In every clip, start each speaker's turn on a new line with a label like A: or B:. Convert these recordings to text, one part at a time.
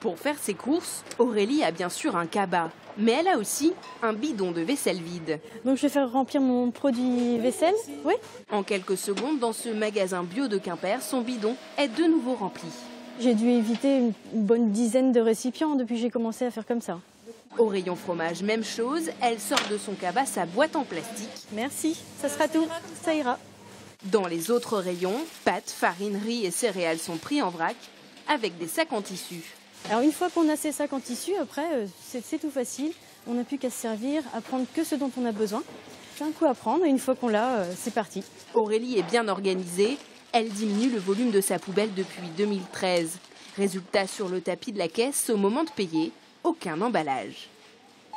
A: Pour faire ses courses, Aurélie a bien sûr un cabas, mais elle a aussi un bidon de vaisselle vide.
B: Donc je vais faire remplir mon produit vaisselle. Oui.
A: En quelques secondes, dans ce magasin bio de Quimper, son bidon est de nouveau rempli.
B: J'ai dû éviter une bonne dizaine de récipients depuis que j'ai commencé à faire comme ça.
A: Au rayon fromage, même chose, elle sort de son cabas sa boîte en plastique.
B: Merci, ça sera tout, ça ira.
A: Dans les autres rayons, pâtes, farine, riz et céréales sont pris en vrac avec des sacs en tissu.
B: Alors une fois qu'on a ces sacs en tissu, après euh, c'est tout facile. On n'a plus qu'à se servir, à prendre que ce dont on a besoin. C'est un coup à prendre et une fois qu'on l'a, euh, c'est parti.
A: Aurélie est bien organisée. Elle diminue le volume de sa poubelle depuis 2013. Résultat sur le tapis de la caisse, au moment de payer, aucun emballage.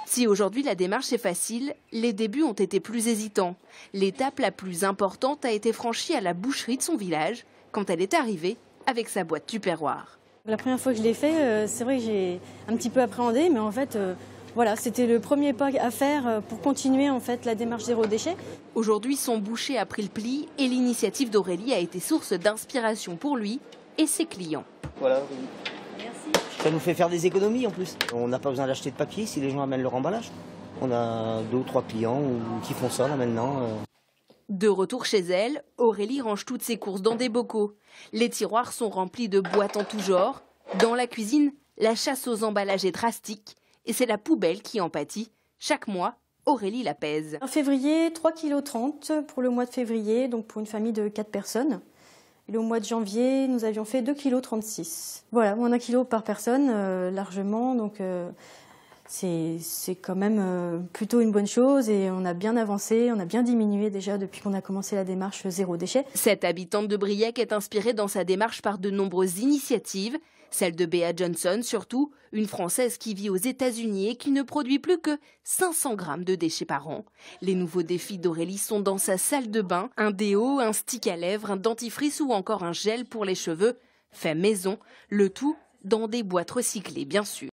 A: Si aujourd'hui la démarche est facile, les débuts ont été plus hésitants. L'étape la plus importante a été franchie à la boucherie de son village quand elle est arrivée avec sa boîte tupperware.
B: La première fois que je l'ai fait, euh, c'est vrai que j'ai un petit peu appréhendé, mais en fait, euh, voilà, c'était le premier pas à faire euh, pour continuer en fait la démarche zéro déchet.
A: Aujourd'hui, son boucher a pris le pli et l'initiative d'Aurélie a été source d'inspiration pour lui et ses clients.
C: Voilà. Ça nous fait faire des économies en plus. On n'a pas besoin d'acheter de papier si les gens amènent leur emballage. On a deux ou trois clients qui font ça là maintenant.
A: De retour chez elle, Aurélie range toutes ses courses dans des bocaux. Les tiroirs sont remplis de boîtes en tout genre. Dans la cuisine, la chasse aux emballages est drastique et c'est la poubelle qui en pâtit. Chaque mois, Aurélie la pèse.
B: En février, 3,30 kg pour le mois de février, donc pour une famille de 4 personnes. Et au mois de janvier, nous avions fait 2,36 kg. Voilà, moins d'un kilo par personne, euh, largement. Donc euh, c'est quand même euh, plutôt une bonne chose et on a bien avancé, on a bien diminué déjà depuis qu'on a commencé la démarche zéro déchet.
A: Cette habitante de Briec est inspirée dans sa démarche par de nombreuses initiatives. Celle de Bea Johnson, surtout, une Française qui vit aux États-Unis et qui ne produit plus que 500 grammes de déchets par an. Les nouveaux défis d'Aurélie sont dans sa salle de bain, un déo, un stick à lèvres, un dentifrice ou encore un gel pour les cheveux, fait maison, le tout dans des boîtes recyclées bien sûr.